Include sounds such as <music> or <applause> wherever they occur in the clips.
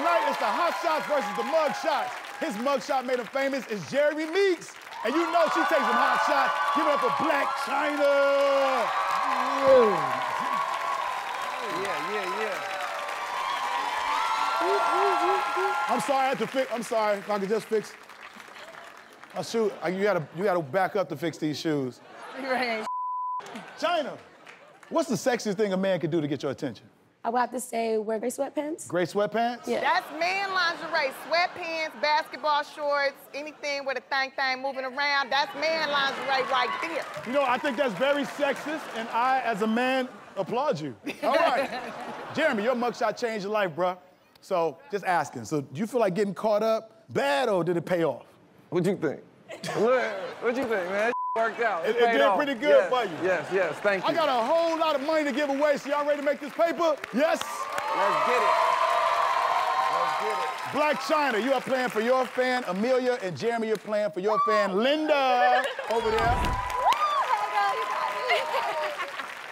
tonight it's the hot shots versus the mug shots. His mug shot made him famous is Jeremy Meeks. And you know she takes some hot shots. Give it up for Blac Chyna. Yeah, yeah, yeah. I'm sorry, I had to fix. I'm sorry. If I could just fix. Oh, shoot, uh, you gotta, you gotta back up to fix these shoes. Right. Chyna, what's the sexiest thing a man can do to get your attention? I would have to say wear gray sweatpants. Gray sweatpants? Yeah. That's man lingerie, sweatpants, basketball shorts, anything with a thing thing moving around. That's man lingerie right there. You know, I think that's very sexist, and I, as a man, applaud you. <laughs> All right. Jeremy, your mugshot changed your life, bruh. So, just asking. So, do you feel like getting caught up bad, or did it pay off? What do you think? <laughs> what, what you think, man? Worked out. It, it paid did off. pretty good yes, for you. Yes, yes, thank you. I got a whole lot of money to give away, so y'all ready to make this paper? Yes? Let's get it. Let's get it. Blac Chyna, you are playing for your fan, Amelia, and Jeremy, you're playing for your fan, Linda, <laughs> over there. <laughs>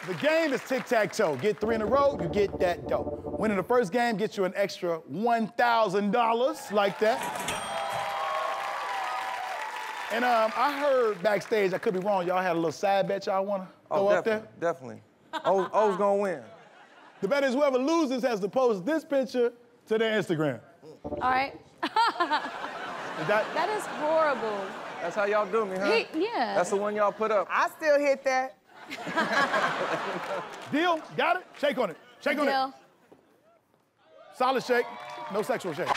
The game is tic-tac-toe. Get three in a row, you get that dough. Winning the first game gets you an extra $1,000 like that. And um, I heard backstage, I could be wrong, y'all had a little side bet y'all wanna Oh, throw up definitely, there? definitely. O, O's gonna win. The bet is whoever loses has to post this picture to their Instagram. All right. that, <laughs> that is horrible. That's how y'all do me, huh? He, yeah. That's the one y'all put up. I still hit that. <laughs> deal? Got it? Shake on it. Shake on it. Deal. Solid shake. No sexual shake.